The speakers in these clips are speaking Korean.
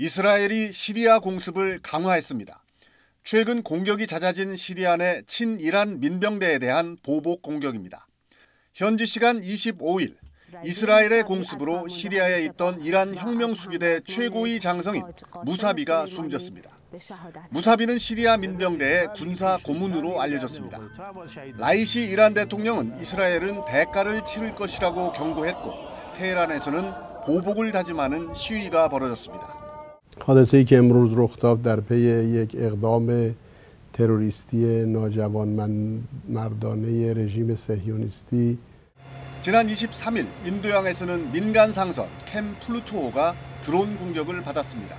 이스라엘이 시리아 공습을 강화했습니다. 최근 공격이 잦아진 시리아 내 친이란 민병대에 대한 보복 공격입니다. 현지 시간 25일 이스라엘의 공습으로 시리아에 있던 이란 혁명수비대 최고위 장성인 무사비가 숨졌습니다. 무사비는 시리아 민병대의 군사 고문으로 알려졌습니다. 라이시 이란 대통령은 이스라엘은 대가를 치를 것이라고 경고했고 테헤란에서는 보복을 다짐하는 시위가 벌어졌습니다. حادثه‌ای که امروز رخ داد در پی یک اقدام تروریستی ناجوانمردانه رژیم صهیونیستی 지난 23일 인도양에서는 민간 상선 캠 플루토호가 드론 공격을 받았습니다.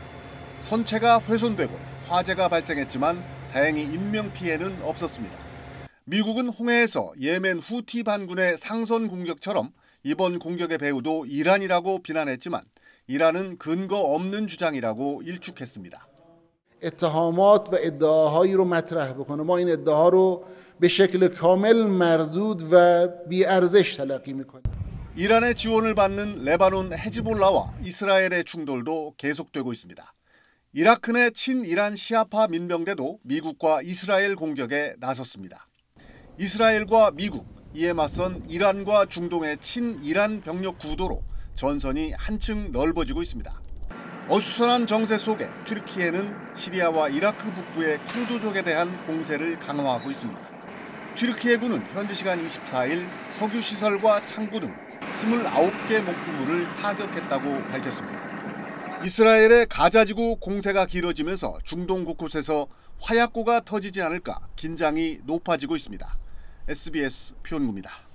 선체가 훼손되고 화재가 발생했지만 다행히 인명 피해는 없었습니다. 미국은 홍해에서 예멘 후티 반군의 상선 공격처럼 이번 공격의 배후도 이란이라고 비난했지만 이란은 근거 없는 주장이라고 일축했습니다. اتهامات و ادعاهایی رو مطرح بکنه ما این ادعاها رو به شکل کامل مردود و بیارزش تلقی میکنیم 이란의 지원을 받는 레바논 헤즈볼라와 이스라엘의 충돌도 계속되고 있습니다. 이라크 내 친이란 시아파 민병대도 미국과 이스라엘 공격에 나섰습니다. 이스라엘과 미국, 이에 맞선 이란과 중동의 친이란 병력 구도로 전선이 한층 넓어지고 있습니다. 어수선한 정세 속에 튀르키예는 시리아와 이라크 북부의 쿠르드족에 대한 공세를 강화하고 있습니다. 튀르키예 군은 현지 시간 24일 석유 시설과 창고 등 29개 목표물을 타격했다고 밝혔습니다. 이스라엘의 가자지구 공세가 길어지면서 중동 곳곳에서 화약고가 터지지 않을까 긴장이 높아지고 있습니다. SBS 표현구입니다.